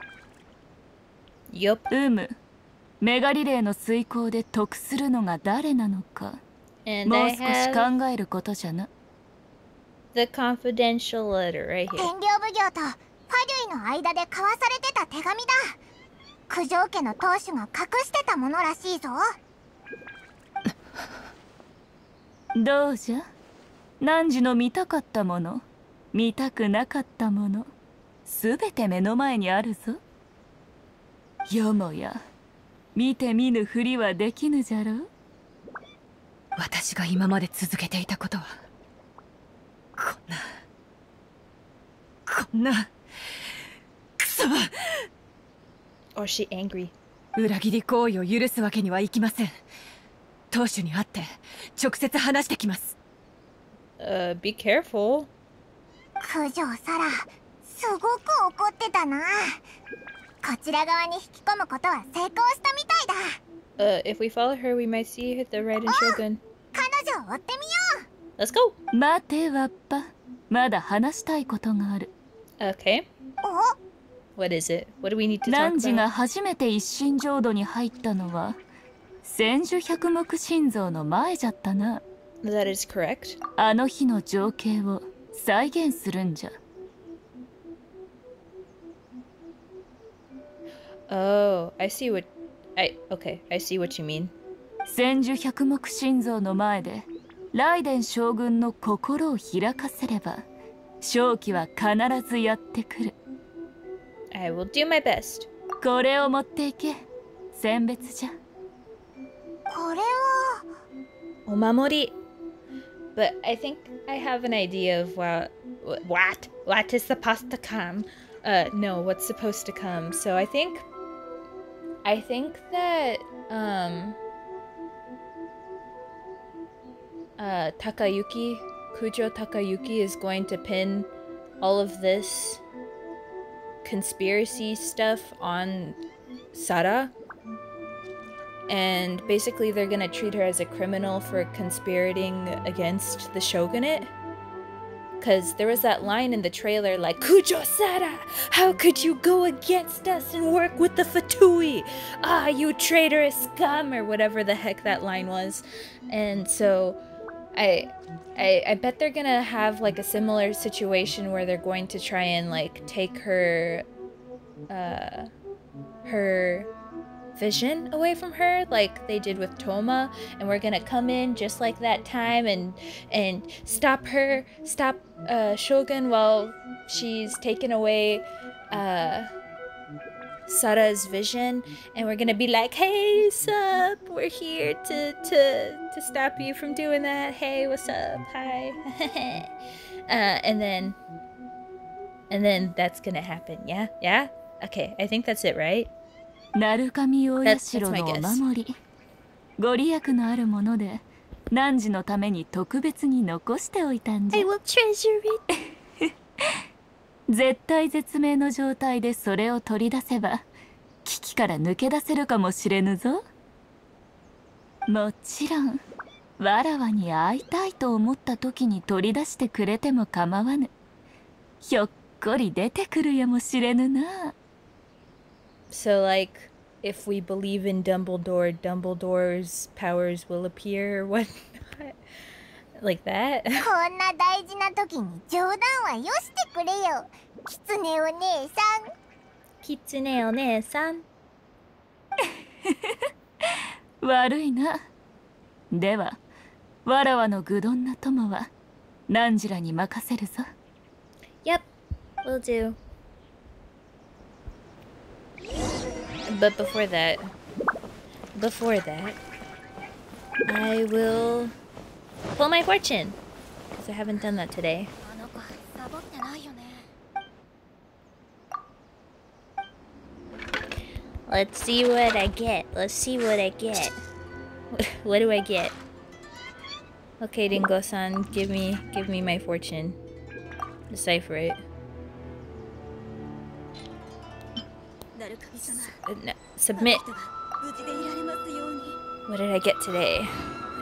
？Yup. うむメガリレーの遂行で得するのが誰なのかもう少し考えることじゃな。the confidential letter right 天 here. 領奉行とファデュイの間で交わされてた手紙だ。九条家の当主が隠してたものらしいぞ。どうじゃ？汝の見たかったもの？見たくなかったもの？すべて目の前にあるぞ。よもや見て見ぬふりはできぬじゃろ？う私が今まで続けていたことはこんなこんなクソ Or is she angry? 裏切り行為を許すわけにはいきません。当主に会って直接話してきます。Uh, be careful. 九条サラすごく怒ってたなこちら側に引き込むことは成功したみたいだ Uh, if we follow her, we might see the Raiden Shogun. 彼女を追ってみよう Let's go! 待てわっぱまだ話したいことがある Okay. お What is it? What do we need to talk 汝が about? 初めて一心浄土に入ったのは千手百目心臓の前じゃったな That is correct. あの日の情景を再現するんじゃ Oh, I see what. I okay. I see what you mean. 千手百目心臓の前で ライデン将軍の心を開かせれば正気は必ずやってくる I will do my best. これを持っていけ選別じゃこれは Omamori. But I think I have an idea of what what what is supposed to come. Uh no, what's supposed to come. So I think I think that um uh Takayuki Kujo Takayuki is going to pin all of this conspiracy stuff on Sara and basically they're gonna treat her as a criminal for conspirating against the shogunate. Cause there was that line in the trailer like Kujo Sara, how could you go against us and work with the Fatui? Ah, you traitorous scum or whatever the heck that line was. And so I I I bet they're gonna have like a similar situation where they're going to try and like take her uh her vision away from her like they did with Toma and we're gonna come in just like that time and and stop her stop uh Shogun while she's taken away uh Sara's vision. And we're gonna be like hey sup? We're here to to to stop you from doing that. Hey what's up? Hi. *laughs* Uh and then and then that's gonna happen. Yeah? Yeah? Okay I think that's it right 鳴神大社のお.守り。ご利益のあるもので汝のために特別に残しておいたんじゃ。*laughs* 絶対絶命の状態でそれを取り出せば危機から抜け出せるかもしれぬぞ。もちろんわらわに会いたいと思った時に取り出してくれても構わぬ。ひょっこり出てくるやもしれぬな So, like, if we believe in Dumbledore, Dumbledore's powers will appear or whatnot? like that? こんな大事な時に冗談はよしてくれよキツネお姉さん Kitsune one-san. 悪いなではわらわの愚鈍な友は汝らに任せるぞ Yep, will do. But before that, before that, I will pull my fortune. Because I haven't done that today. Let's see what I get. Let's see what I get. *laughs* what do I get? Okay, Dingo-san, give me, give me my fortune. Decipher it. no, submit. What did I get today?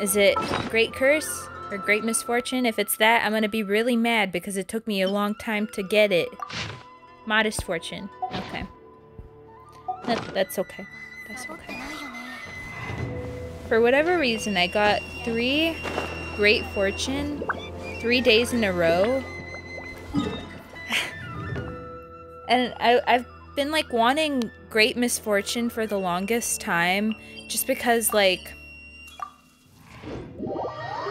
Is it Great Curse or Great Misfortune? If it's that, I'm gonna be really mad because it took me a long time to get it. Modest Fortune. Okay. That, that's okay. That's okay. For whatever reason, I got three Great Fortune three days in a row. *sighs* and I, I've been like wanting Great Misfortune for the longest time just because, like.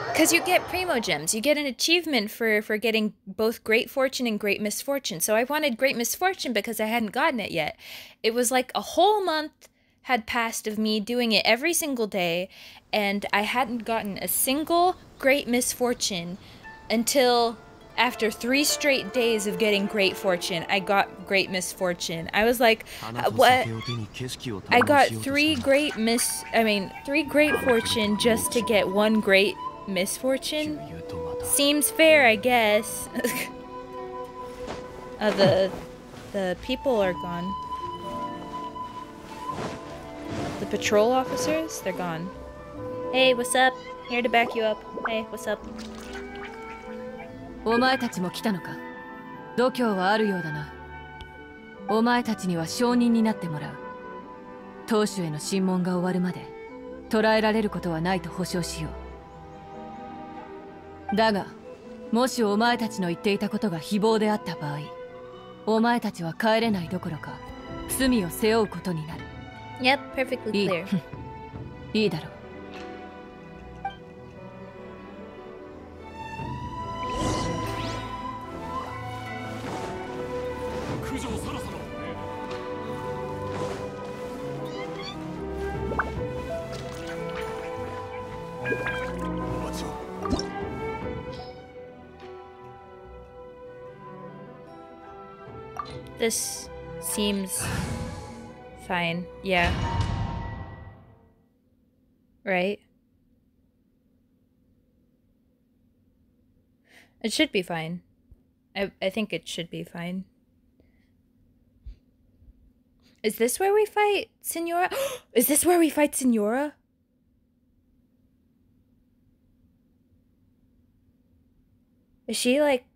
Because you get Primo Gems. You get an achievement for, for getting both Great Fortune and Great Misfortune. So I wanted Great Misfortune because I hadn't gotten it yet. It was like a whole month had passed of me doing it every single day, and I hadn't gotten a single Great Misfortune until after three straight days of getting Great Fortune. I got Great Misfortune. I was like, uh, what? I got three great mis- I mean, three great fortune just to get one great misfortune. Seems fair, I guess. *laughs* uh, the the people are gone. The patrol officers, they're gone. Hey, what's up? Here to back you up. Hey, what's up? お前たちも来たのか？度胸はあるようだな。お前たちには証人になってもらう。当主への審問が終わるまで捕らえられることはないと保証しよう。だがもしお前たちの言っていたことが誹謗であった場合お前たちは帰れないどころか罪を背負うことになる。Yep, perfectly いい clear. *laughs* いいだろう This seems fine. Yeah. Right? It should be fine. I I think it should be fine. Is this where we fight Senora? *gasps* Is this where we fight Senora? Is she like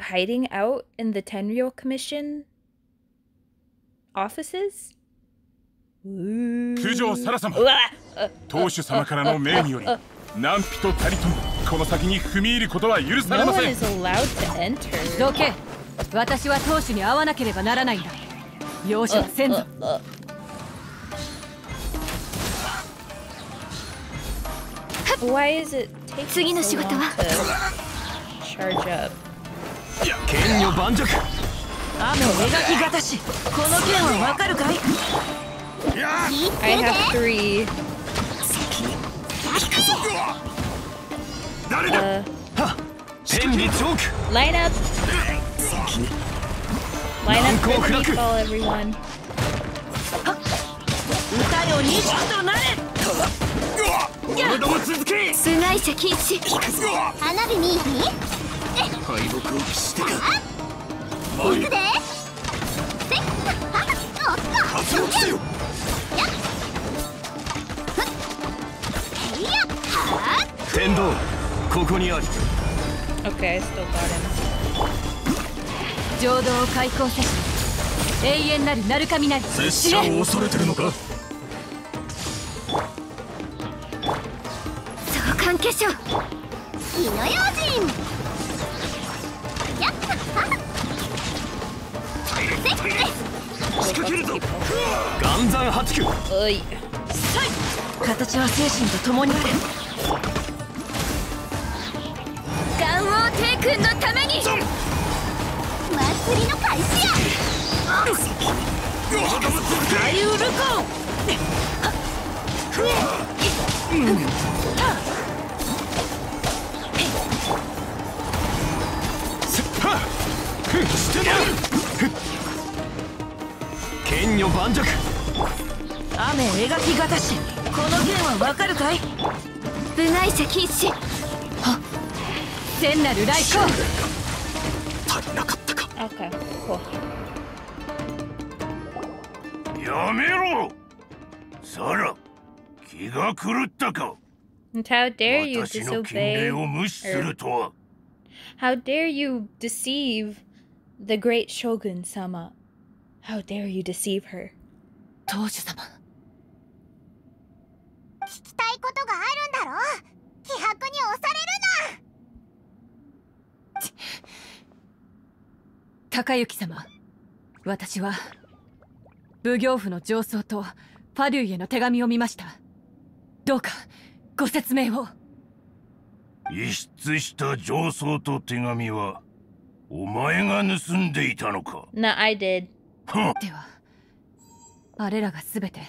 hiding out in the Tenryou Commission offices? 九条サラ様 うわあ当主様からの命により何人たりともこの先に踏み入ることは許され No ま one せん is allowed to enter. どけ私は当主に会わなければならないんだ容赦はせんぞ Why is it taking 次の so 仕事 long は to charge up? 剣女盤石雨を描きがたしこの件はわかるかい I have three. 誰だ Uh, line up. Line up for the meatball, everyone. 歌よ錦となれ俺ども続け部外者禁止花火に敗北を喫してか行くでここにあり Okay, I still got him. 浄土を開口せし永遠なる鳴神なり拙者を恐れてるのか相関化粧火の用心岩山八九。Oi. 形は精神と共にあれ元王帝君のために。祭りの開始や。大ウルコしてやる剣女盤石雨描きがたしこの件はわかるかい部外者禁止千なる来光足りなかったか Okay, cool. やめろサラ気が狂ったか And how dare you disobey? を無視するとは How dare you deceive the great Shogun sama? How dare you deceive her? 当主様。聞きたいことがあるんだろ？気迫に押される高之様私は奉行府の上層とパデュイへの手紙を見ました。どうかご説明を。遺失した上層と手紙はお前が盗んでいたのか？No, I did. *laughs* ではあれらが全て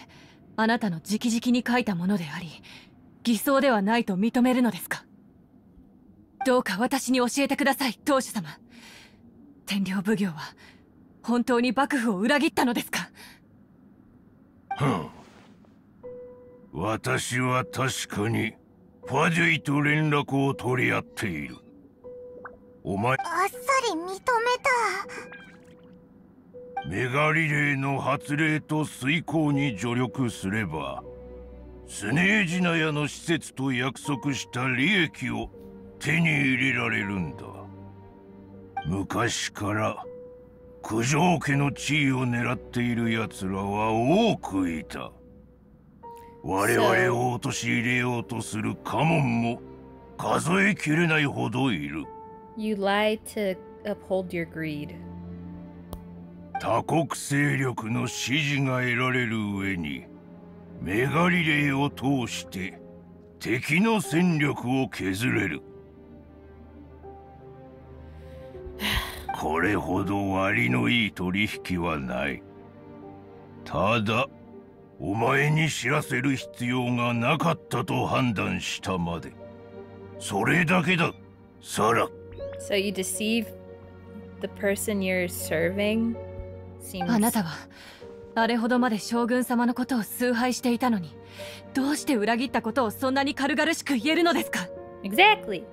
あなたの直々に書いたものであり偽装ではないと認めるのですか？どうか私に教えてください当主様。天領奉行は本当に幕府を裏切ったのですか？は *laughs* ん私は確かにファジュイと連絡を取り合っている。お前あっさり認めたメガリレーの発令と遂行に助力すればスネージナヤの施設と約束した利益を手に入れられるんだ。昔から九条家の地位を狙っている奴らは多くいた。我々を陥れようとする家紋も数えきれないほどいる。You lie to uphold your greed. 他国勢力の支持が得られる上にメガリレーを通して敵の戦力を削れる。*sighs* これほど割のいい取引はない。ただお前に知らせる必要がなかったと判断したまでそれだけだサラ。So you deceive the person you're serving? あなたはあれほどまで将軍様のことを崇拝していたのにどうして裏切ったことをそんなに軽々しく言えるのですか exactly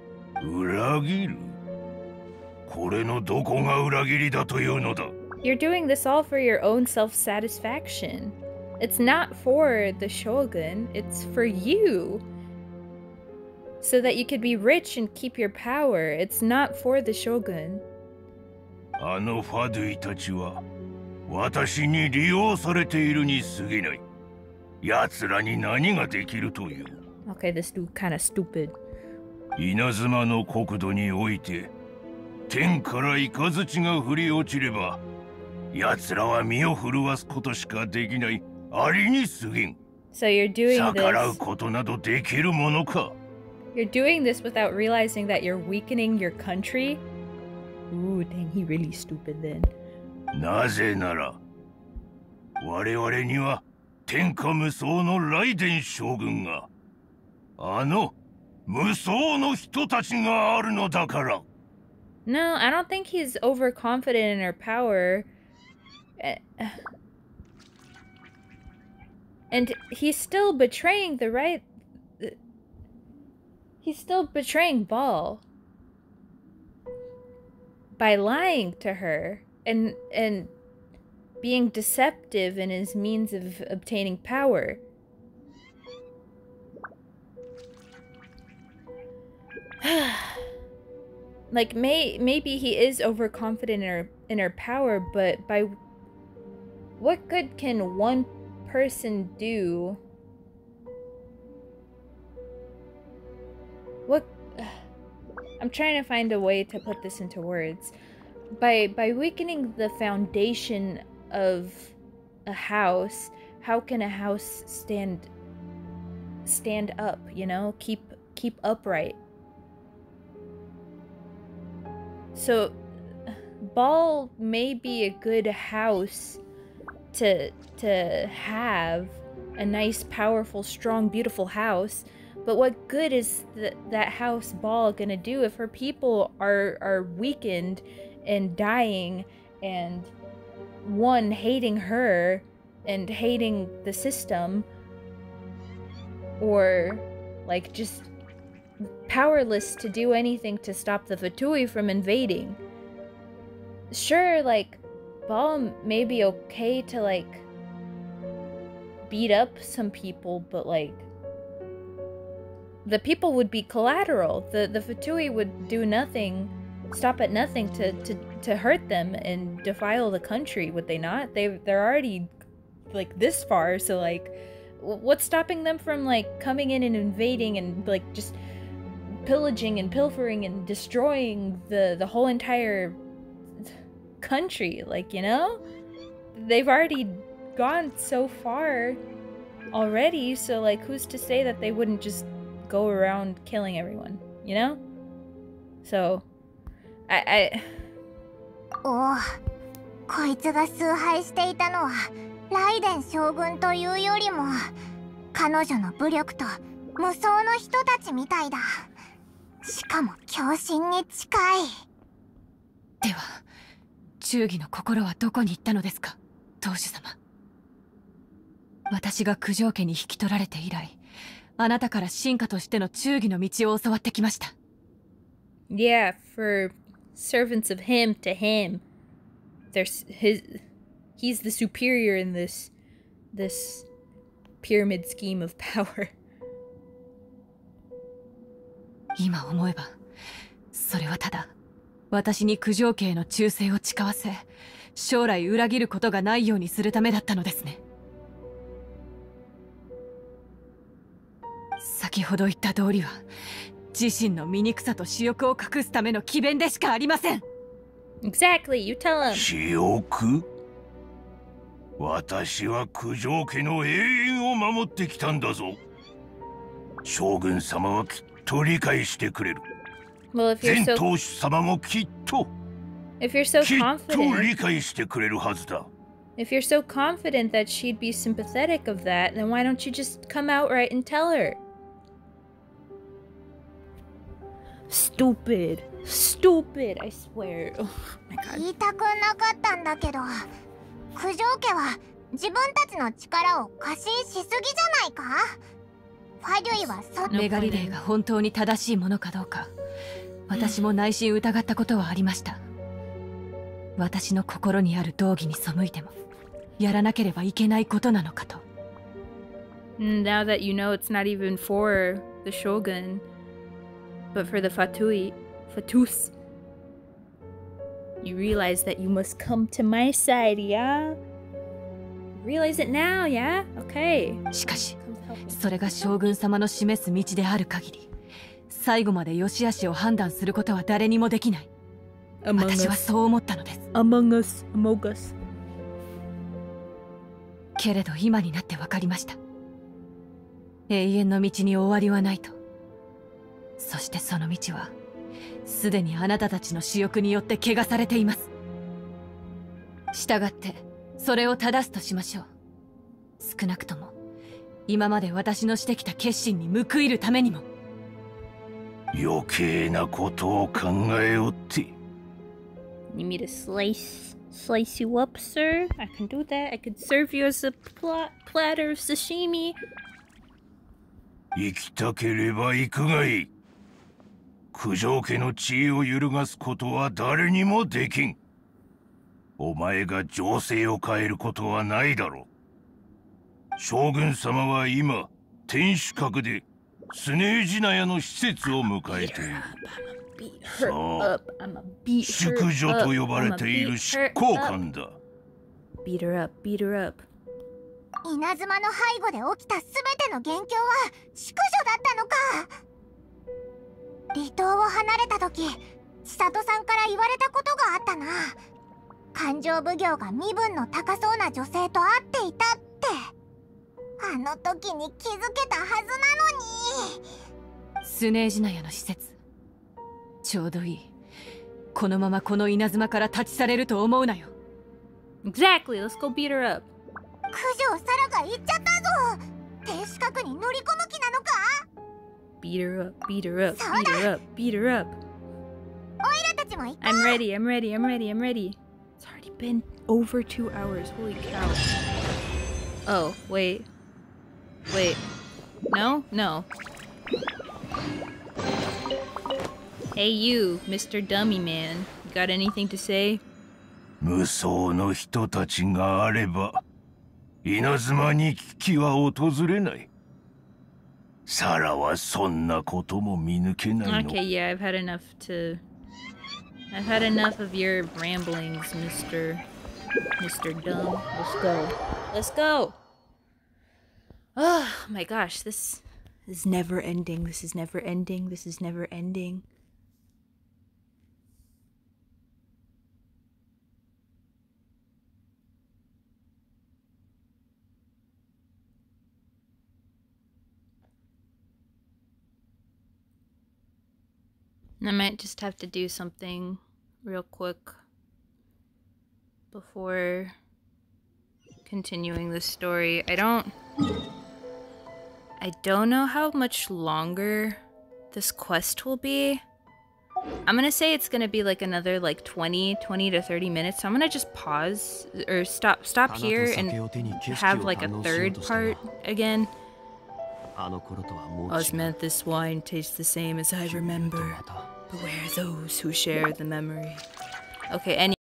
裏切るこれのどこが裏切りだというのだ You're doing this all for your own self satisfaction. It's not for the shogun, it's for you. So that you could be rich and keep your power. It's not for the shogun. あのファドゥイたちは私に利用されているに過ぎない奴らに何ができるという Okay, this dude kind of stupid. 稲妻の国土において天から雷が降り落ちれば奴らは身を震わすことしかできないありに過ぎん So you're doing 逆らう this. ことなどできるものか You're doing this without realizing that you're weakening your country. Ooh, dang, he really stupid then. なぜなら我々には天下無双のライデン将軍があの無双の人たちがあるのだから No, I don't think he's overconfident in her power. Eh, And he's still betraying the right. He's still betraying Ball by lying to her and and being deceptive in his means of obtaining power. *sighs* like may maybe he is overconfident in her in her power, but by what good can one person do? What *sighs* I'm trying to find a way to put this into words. By by weakening the foundation of a house, how can a house stand stand up, you know? Keep keep upright. So Ball may be a good house to to have a nice, powerful, strong, beautiful house. But what good is th- that house Ball gonna do if her people are are weakened and dying and one hating her and hating the system or like just powerless to do anything to stop the Fatui from invading. Sure, like Ball may be okay to like beat up some people, but like the people would be collateral. The the Fatui would do nothing, stop at nothing to to, to hurt them and defile the country, would they not? They they're already like this far, so like what's stopping them from like coming in and invading and like just pillaging and pilfering and destroying the the whole entire country like you know they've already gone so far already so like who's to say that they wouldn't just go around killing everyone you know so i i おおこいつが崇拝していたのはライデン将軍というよりも彼女の武力と無双の人たちみたいだ。しかも狂信に近い。では忠義の心はどこに行ったのですか？当主様。私が九条家に引き取られて以来あなたから進化としての忠義の道を教わってきました。Yeah for servants of him to him there's his he's the superior in this this pyramid scheme of power 今思えばそれはただ私に九条家への忠誠を誓わせ将来裏切ることがないようにするためだったのですね先ほど言った通りは自身の醜さと私欲を隠すための詭弁でしかありません exactly you tell him 私欲私は九条家の永遠を守ってきたんだぞ将軍様はきっと理解してくれる well if you're 全 so 当主様もきっと if you're so きっと confident 理解してくれるはずだ If you're so confident that she'd be sympathetic of that, then why don't you just come outright and tell her? Stupid. Stupid, I swear. *laughs* Oh my god. 言いたくなかったんだけど九条家は自分たちの力を過信しすぎじゃないか？ファデュイはそメガリレーが本当に正しいものかどうか私も内心疑ったことはありました私の心にある道義に背いてもやらなければいけないことなのかと Now that you know it's not even for the shogun, but for the Fatui, Fatus, you realize that you must come to my side, yeah? Realize it now, yeah? Okay. しかし.それが将軍様の示す道である限り最後まで良し悪しを判断することは誰にもできない私は.そう思ったのです Among us. Among us. けれど今になって分かりました永遠の道に終わりはないとそしてその道はすでにあなたたちの私欲によって汚されています従ってそれを正すとしましょう少なくとも今まで私のしてきた決心に報いるためにも余計なことを考えよって You need to slice slice you up, sir? I can do that. I could serve you as a pla- platter of sashimi. 生きたければ行くがいい九条家の地位を揺るがすことは誰にもできんお前が情勢を変えることはないだろう将軍様は今天守閣でスネージナヤの施設を迎えている beat her 淑女.と呼ばれている執行.官だ Beat her up. Beat her up. 稲妻の背後で起きた全ての元凶は淑女だったのか離島を離れた時千里さんから言われたことがあったな。勘定奉行が身分の高そうな女性と会っていたって。あの時に気づけたはずなのに。スネージナヤの施設。ちょうどいい。このままこの稲妻から立ち去れると思うなよ。Exactly. Let's go beat her up. 九条サラが行っちゃったぞ。天守閣に乗り込む気なのか？Beat her up. Beat her up. So Beat her up. Beat her up. オイラたちも行った I'm ready. I'm ready. I'm ready. I'm ready. It's already been over two hours. Holy cow. Oh, wait. Wait. No? No. Hey, you, Mr. Dummy Man. You got anything to say? 無双の人たちがあれば稲妻に危機は訪れない サラはそんなことも見抜けないの Okay, yeah, I've had enough to. I've had enough of your ramblings, Mr. Mr. Dumb. Let's go. Let's go! Oh my gosh, this is never ending. This is never ending. This is never ending. I might just have to do something real quick before continuing the story. I don't... I don't know how much longer this quest will be. I'm gonna say it's gonna be like another like 20, 20 to 30 minutes. So I'm gonna just pause or stop stop here and have like a third part again. Osmanthus wine tastes the same as I remember. Beware those who share the memory. Okay, any